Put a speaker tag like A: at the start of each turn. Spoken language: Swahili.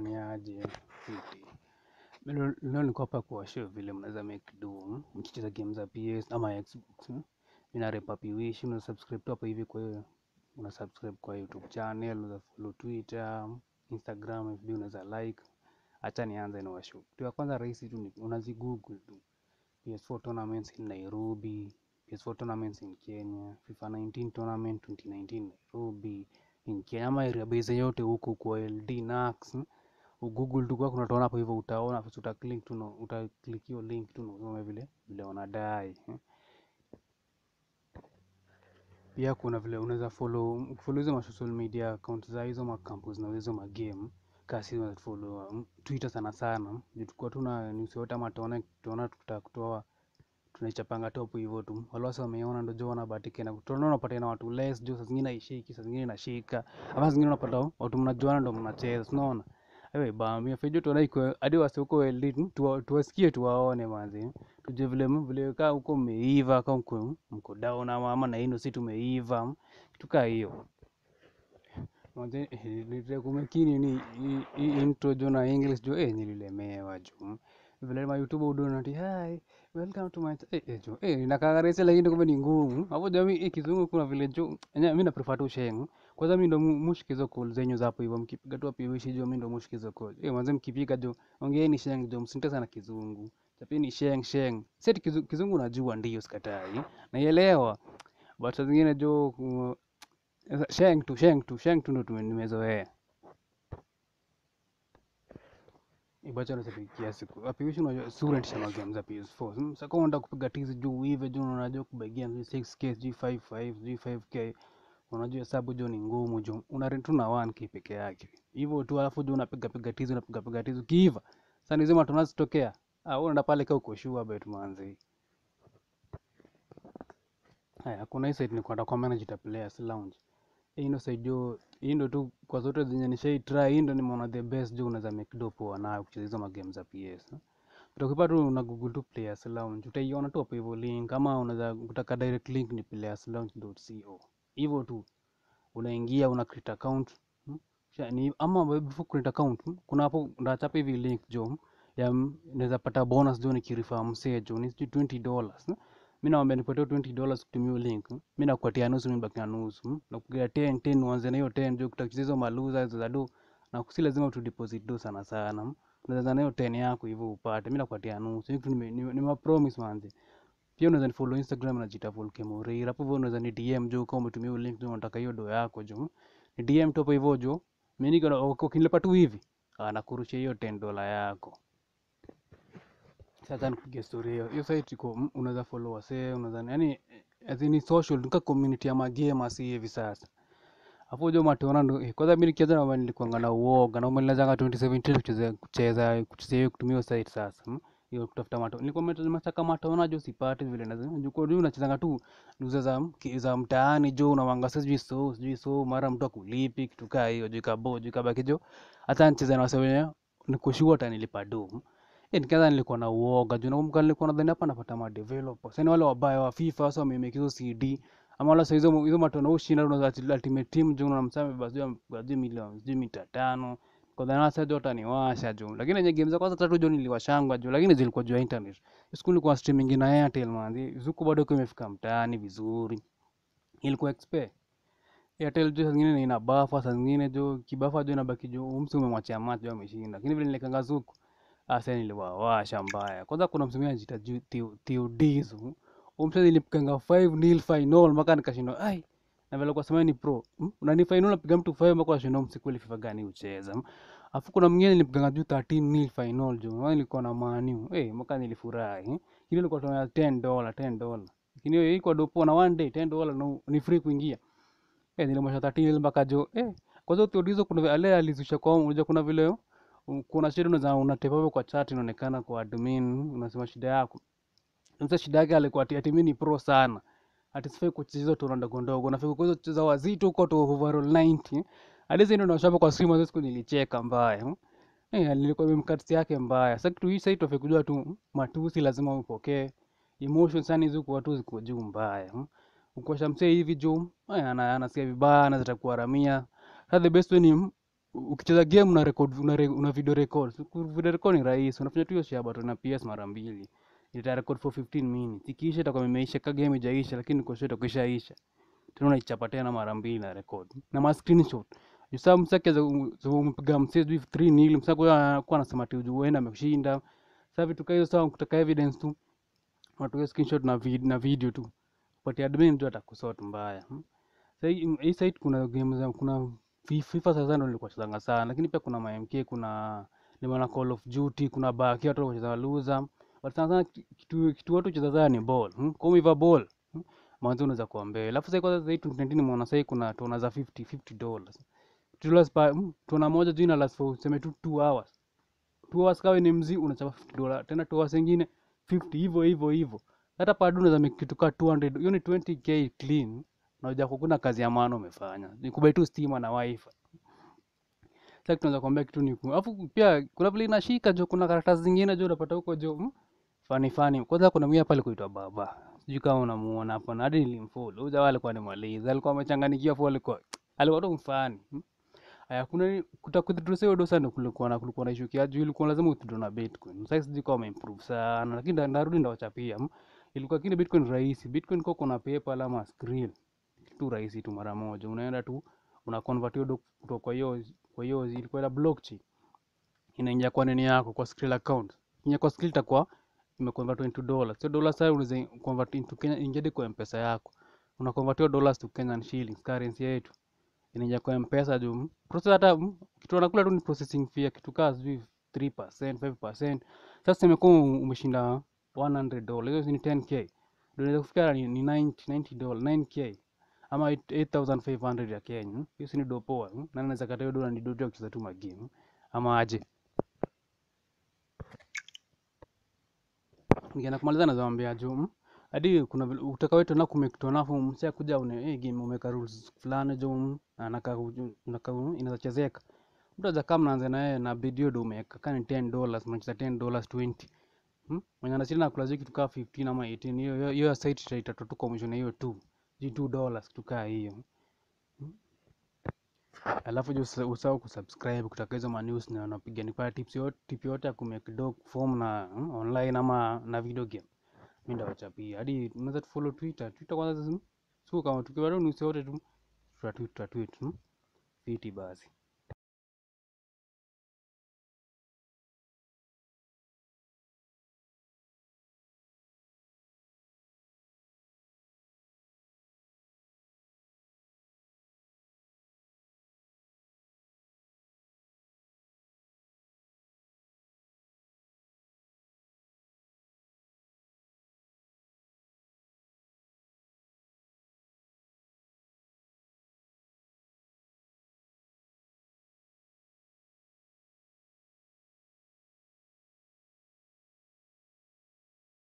A: Ni aje vipi? Leo niko hapa kuwashow vile mnaweza make do mkicheza game za PS ama Xbox mm. Mi na rep Happy Wish, una subscribe hapa hivi kwa hiyo una subscribe kwa YouTube channel, unaweza follow Twitter, Instagram, FB unaweza like. Acha nianze na washow. Kitu ya kwanza rahisi tu ni unazigoogle tu. PS4 tournaments in Nairobi, PS4 tournaments in Kenya, FIFA 19 tournament 2019 Nairobi, in Kenya ama area base yote huko kwa LD Nax. mm. Google tu kwako utaona hapo hivyo utaona hapo uta click tu no uta click hiyo link tu no uone vile vile wanadai. eh. Pia kuna vile unaweza follow follow hizo social media account za hizo makampus na hizo magame kasi unaweza follow um, Twitter sana sana. Tukiwa tu na news yote ama tuona tukitaka kutoa tunaichapanga topu hivyo tu. Wale wase wameona ndio jo na tunaona unapata na watu less juu saa zingine haishiki, saa zingine inashika. Ama saa zingine unapata watu mnajuana ndio mnacheza. Unaona? Ewe bamia fejo tuona iko hadi wasi huko elite tuwa- tuwasikie tuwaone manzi. Tujue vile vile kaa huko mmeiva kama mko mko down ama ama na ino si tumeiva. Kitu kaa hiyo. Manze nitakumekini ni hii- hii intro jo na English jo eh nililemewa jo. Vile ma YouTube udonati hai welcome to my eh, eh, jo eh inakaa rahisi lakini kumbe ni ngumu. Hapo jamii eh, kizungu kuna vile jo enya mimi na prefer tu sheng. Kwanza mimi ndo mushikizo call zenyu hapo hivyo mkipiga tu hapo wishi jo mimi ndo mushikizo call. Eh mwanzo mkipiga jo ongeeni sheng jo msinte sana kizungu. Chapeni sheng sheng. Seti kizungu, kizungu najua ndio sikatai. Naielewa. But zingine jo sheng tu sheng tu sheng tu ndo tume- nimezoea. Ibacha na sabi kiasi ku. Unajua PS4. Mm, kupiga tizi juu hivi juu unajua kupigia 6k G55 G5k unajua hesabu juu ni ngumu juu una rent na 1k peke yake. Hivyo tu alafu juu unapiga piga tizi unapiga piga tizi kiiva. Sasa ni zima tunazitokea. Ah, wewe unaenda pale kama uko sure bet manzi. Haya, kuna hii site ni kwenda kwa manager player lounge. Hii ndo side jo, hii ndo tu kwa zote zenye nishai try, hii ndo nimeona the best jo unaweza make do poa nayo kucheza hizo magame za PS. Utakipa tu una google tu players lounge, utaiona tu hapo hivyo link, kama unaweza kutaka direct link ni playerslounge.co. Hivyo tu unaingia una create account mm, kisha ni ama before create account mm, kuna hapo ndachapa hivi link jo ya naweza pata bonus jo nikirifa msee jo ni 20 dollars Mimi naomba nipatie 20 dollars kutumia link mi nakupatia nusu mi baki na nusu. Nakupigia 10 10 uanze na hiyo 10 juu kutacheza hizo maluza hizo za do na si lazima tu deposit do sana sana. Unaweza na hiyo 10 yako hivyo upate mi nakupatia nusu hiyo nime promise manzi pia unaweza ni follow Instagram na jita najiita Volkemorir. Hapo hivyo unaweza ni DM juu kama umetumia hiyo link unataka hiyo do yako juu Ni DM tu hapo hivyo juu, Mimi niko ukinilepa tu hivi. anakurushia nakurushia hiyo 10 dola yako. Sasa nikupigia story hiyo. Hiyo site iko mm, unaweza follow wase, unaweza yani as in social, nika community ya magame asi hivi sasa. Hapo jo mataona ndo eh, kwanza mimi nikianza na nilikuwa na uoga na mimi nilianza 2017 kucheza kucheza kucheza kutumia hiyo site sasa. mm. Hiyo kutafuta mato. Nilikuwa meta- kama mataona jo sipati vile na zingine. Jukwa ndio unachezanga tu nuza za za mtaani jo unawanga sijui so sijui so mara mtu akulipi kitu kaa hiyo jo ikabo jo ikabaki jo. Hata nicheza na wase wenyewe nikushua hata nilipa do. Mm. Eh, nilikuwa na uoga juu nakumbuka nilikuwa nadhani hapa napata ma developers. Yaani wale wabaya wa FIFA sasa wamemake hizo CD ama wala sasa hizo hizo matona ushinda unaweza ultimate team juu unamsame basi juu basi milioni sijui mita tano. Kwa dhana sasa juu utaniwasha juu. Lakini yenye game za kwanza tatu juu niliwashangwa juu lakini zilikuwa juu ya internet. Siku nilikuwa streaming na Airtel man. Zuku bado kwa imefika mtaani vizuri. Ilikuwa expe Airtel juu saa zingine ina bafa saa zingine juu kibafa juu inabaki juu msi umemwachia macho ameshinda. Lakini vile nilikanga zuku Asa niliwawasha mbaya. Kwanza kuna msemaji Theo- Theodizu. Huyo msee nilimpiga 5 nil final mpaka nikashindwa. Ai, na vile kwa samani pro. Hmm? Unani final napiga mtu 5 mpaka unashindwa msikweli FIFA gani ucheza. Afu kuna mwingine nilimpiga juu 13 nil final juu. Wao nilikuwa na maniu. Eh, mpaka nilifurahi. Ile ilikuwa tuna 10 dola, 10 dola. Lakini hiyo ilikuwa dopo na one day 10 dola no, ni free kuingia. Eh, nilimwasha 13 nil mpaka jo. Eh, kwa hiyo Theodizu kuna vile alizusha kwa unajua kuna vile um, kuna shida unaweza unatepa kwa chat inaonekana kwa admin unasema shida yako. Sasa shida yake alikuwa ati, ati mimi ni pro sana. Ati sifai kucheza tu ndogo ndogo. Nafika kuweza kucheza wazito huko tu overall 90 hadi ndio nashapa kwa simu zote siku nilicheka mbaya. Eh nilikuwa nimemkati yake mbaya. Sasa kitu hii sasa itofike tu matusi lazima upokee. Emotions sana hizo kwa watu ziko juu mbaya. Ukosha msee hivi juu eh, anasikia vibaya anaweza kuharamia. Sasa the best way ni ukicheza game una record una, re, una video record video record ni rahisi. Unafanya tu hiyo share button na PS mara mbili. Ita record for 15 minutes. Ikiisha itakuwa imeisha ka game haijaisha lakini kwa sure itakuwa ishaisha. Tena unaichapa tena mara mbili na record. Na ma screenshot. Yusa msake za umpiga msee sijui 3 nil msako anakuwa anasema ati huenda ameshinda sasa vitu kama sawa kutaka evidence tu watu screenshot na, video, na video tu. Pati admin tu atakusort mbaya. Hmm? Sasa hii site kuna game za kuna FIFA sasa ndo nilikuwa chezanga sana. Lakini pia kuna MK, kuna nimeona Call of Duty kuna baki watu wanacheza loser. But sana sana ki- kitu kitu watu cheza sana ni ball hmm? Kwa iva ball hmm? mwanzo unaweza kuwa mbele. Alafu sasa kwa sasa 2019 nimeona sasa kuna tona za 50 50 dollars. 50 dollars pa hmm? tona moja juu ina last for sema tu 2 hours. 2 hours kawe ni mzi unachapa 50 dollars. Tena 2 hours nyingine 50 hivyo hivyo hivyo. Hata padu unaweza make kitu ka 200 hiyo ni 20k clean na uja kuna kazi ya maana umefanya ni kubai tu stima na wifi sasa tunaweza kuambia kitu ni alafu pia kuna vile inashika jo kuna karatasi zingine jo unapata huko jo fani fani kwanza kuna mwingine pale kuitwa baba sijui kama unamuona hapo na hadi nilimfollow huyo alikuwa ni mwalizi alikuwa amechanganyikiwa hapo alikuwa alikuwa tu mfani mm. Aya, kuna ni- hiyo dosa ndio kulikuwa na kulikuwa na issue kiasi juu ilikuwa lazima withdraw na Bitcoin. Sasa sijui kama improve sana lakini ndarudi ndawachapia. mm. Ilikuwa kile Bitcoin rahisi. Bitcoin kwa kuna paper ama Skrill. Kitu rahisi tu mara moja. Unaenda tu una convert hiyo kutoka kwa hiyo kwa hiyo ilikuwa ile blockchain. Inaingia kwa nini yako kwa Skrill account. Ingia kwa Skrill itakuwa imeconvert into dollars. Sio dollars sasa unaweza convert into Kenya ingia kwa M-Pesa yako. Una convert hiyo dollars to Kenyan shillings currency yetu inaingia kwa mpesa juu process hata kitu unakula tu ni processing fee kitu kaa sijui 3% 5% sasa imekuwa umeshinda 100 dollars hiyo ni 10k ndio inaweza kufikia ni 90 90 dollars 9k ama 8500 ya Kenya. Hiyo si ni dopoa na naweza kata hiyo dola ni ya kucheza tu magame ama aje? Ngiana kumaliza na zawambia juu hadi kuna utaka wetu na kumake alafu msia kuja une hey, game umeka rules fulani juu mm, na naka naka inaweza chezeka. Mtu aja kama naanza na yeye na video do umeka kani 10 dollars mnacheza 10 dollars 20 hmm? mwenye anashinda na kulazi kitu kaa 15 ama 18 hiyo hiyo site itaitwa mwisho na hiyo 2 2 dollars tukaa kaa hiyo. Hmm? alafu usa- usahau kusubscribe kutaka hizo manews na napiga nipa tips yote tip yote ya kumake dog form na hmm, online ama na video game. Mimi ndawachapia hadi unaweza tufollow twitter. Twitter kwanza siku kama tukiwa news yote tu. Tutatweet tutatweet hmm? fiti basi